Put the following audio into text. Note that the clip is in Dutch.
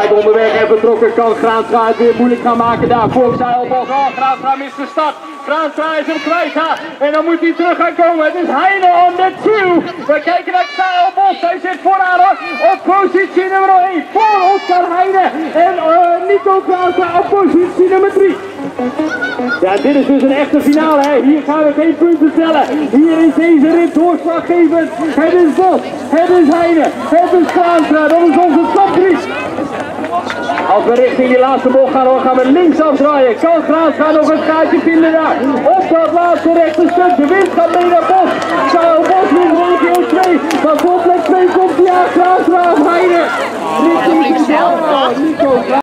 het onderweg en vertrokken kan Graanstra het weer moeilijk gaan maken daar. Volksheilbos, oh Graanstra mist de start. Graanstra is hem kwijt. En dan moet hij terug gaan komen. Het is Heine on the two. We kijken naar Zeilbos. Hij zit vooraan hoor. Op positie nummer 1. Voor Oscar Heine. En uh, Nico Graanstra op positie nummer 3. Ja, dit is dus een echte finale. Hè. Hier gaan we geen punten tellen. Hier is deze rit doorslaggevend. Het is Bos, het is Heine, het is Graanstra. Dat is onze top 3. Als we richting die laatste bocht gaan, dan gaan we links afdraaien. Kan Graanstra nog een gaatje vinden daar. Op dat laatste rechte stuk. De wind gaat mee naar Bos. Zou Bos wint regio 2. Maar voor plek 2 komt hij aan Graanstra of Heine. Richting Nico